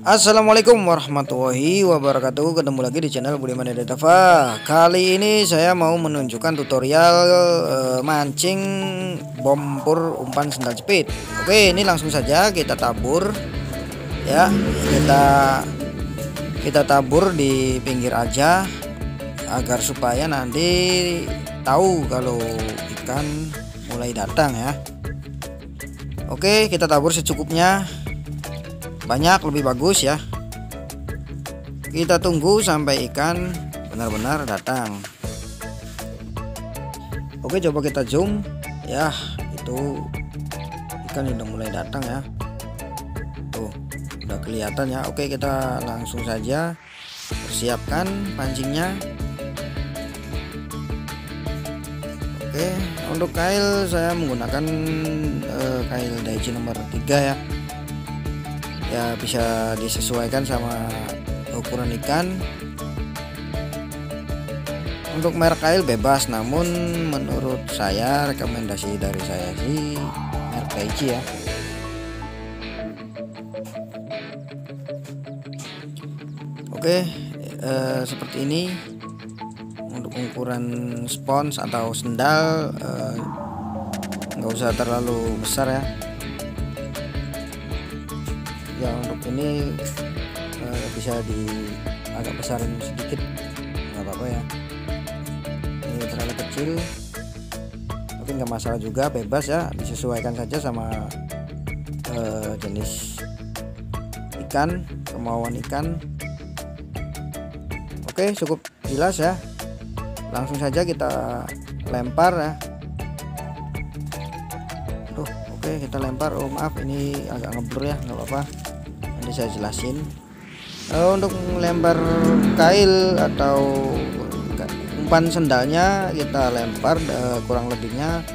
Assalamualaikum warahmatullahi wabarakatuh. Ketemu lagi di channel Budiman Dava Kali ini saya mau menunjukkan tutorial uh, mancing bompur umpan sendal jepit. Oke ini langsung saja kita tabur. Ya kita kita tabur di pinggir aja Agar supaya nanti tahu kalau ikan mulai datang ya. Oke kita tabur secukupnya banyak lebih bagus ya. Kita tunggu sampai ikan benar-benar datang. Oke coba kita zoom. Ya itu ikan sudah mulai datang ya. Tuh udah kelihatan ya. Oke kita langsung saja persiapkan pancingnya. Oke untuk kail saya menggunakan uh, kail Daichi nomor 3 ya ya bisa disesuaikan sama ukuran ikan. Untuk merek kail bebas namun menurut saya rekomendasi dari saya sih merek Daichi ya. Oke eh, seperti ini. Untuk ukuran spons atau sendal eh, nggak usah terlalu besar ya ya untuk ini uh, bisa di agak besarin sedikit. Nggak apa-apa ya. Ini terlalu kecil. Tapi nggak masalah juga bebas ya. Disesuaikan saja sama uh, jenis ikan kemauan ikan. Oke cukup jelas ya. Langsung saja kita lempar ya. Tuh oke kita lempar. Oh maaf ini agak ngeblur ya nggak apa-apa nanti saya jelasin. Uh, untuk melempar kail atau umpan sendalnya kita lempar uh, kurang lebihnya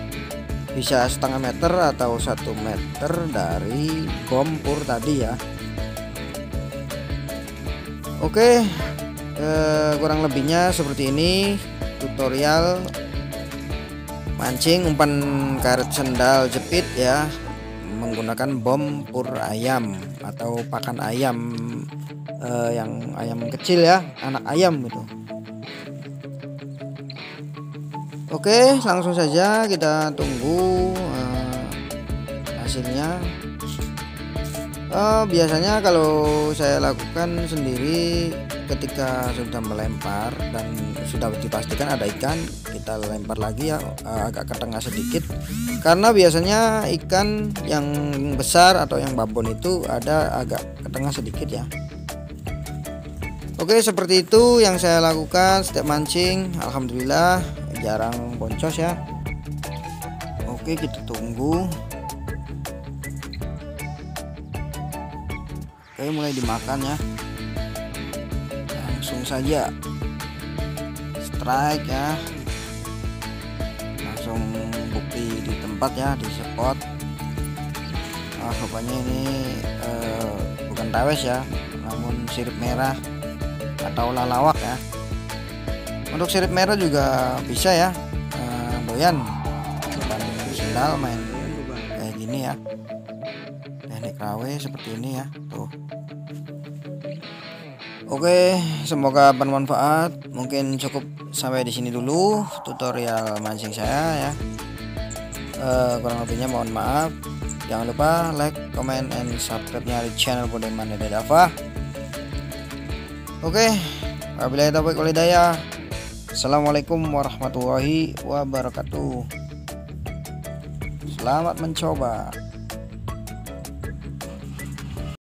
bisa setengah meter atau satu meter dari kompor tadi ya. Oke uh, kurang lebihnya seperti ini tutorial mancing umpan karet sendal jepit ya menggunakan bom pur ayam atau pakan ayam uh, yang ayam kecil ya anak ayam gitu. Oke langsung saja kita tunggu uh, hasilnya uh, biasanya kalau saya lakukan sendiri ketika sudah melempar dan sudah dipastikan ada ikan kita lempar lagi ya agak ke tengah sedikit. Karena biasanya ikan yang besar atau yang babon itu ada agak ke tengah sedikit ya. Oke seperti itu yang saya lakukan setiap mancing. Alhamdulillah jarang boncos ya. Oke kita tunggu Oke mulai dimakan ya. Langsung saja strike ya. Langsung bukti di tempat ya di spot. Oh, rupanya ini eh, bukan tawes ya namun sirip merah atau lalawak ya. Untuk sirip merah juga bisa ya. Eh, doyan. Sendal main kayak gini ya teknik rawe seperti ini ya tuh Oke, semoga bermanfaat. Mungkin cukup sampai di sini dulu tutorial mancing saya ya. Uh, kurang lebihnya mohon maaf. Jangan lupa like, comment, and subscribe-nya di channel Budiman Dava. Oke, wabillahi taufiq hidayah. Assalamualaikum warahmatullahi wabarakatuh. Selamat mencoba.